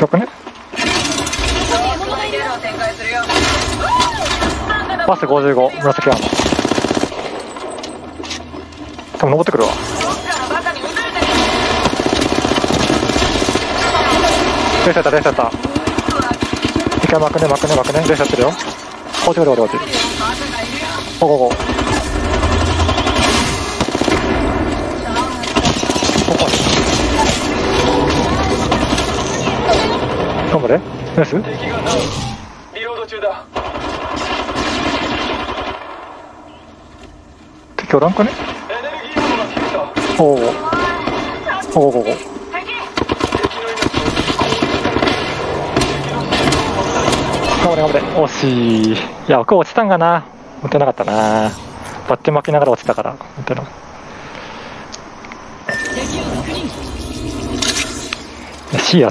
曲ね。バス55紫山。多分登ってくるわ。レースったレースった。一回巻くね巻くね巻くね。レースってるよ。落ちる落ちる落ちる。555頑張れ。ナイス。リロード中だ。敵おらんかね？おおおおおお頑張れ頑張れ。惜しい。いや奥落ちたんかな。持ってなかったな。バッテン巻きながら落ちたから持ってな強